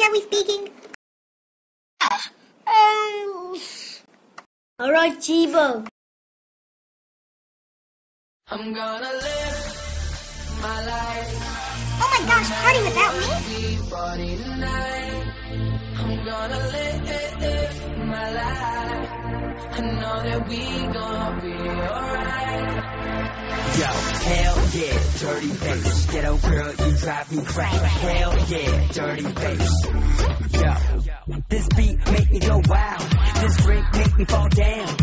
are we speaking? Um, all right, Chibo. I'm gonna live my life. Oh my gosh, party without me? We party tonight. I'm gonna live my life. I know that we gonna be alright. Yo, hell yeah, dirty bass. Ghetto girl, you drive me crazy. Hell yeah, dirty bass. Yo, this beat make me go wild. This drink make me fall down.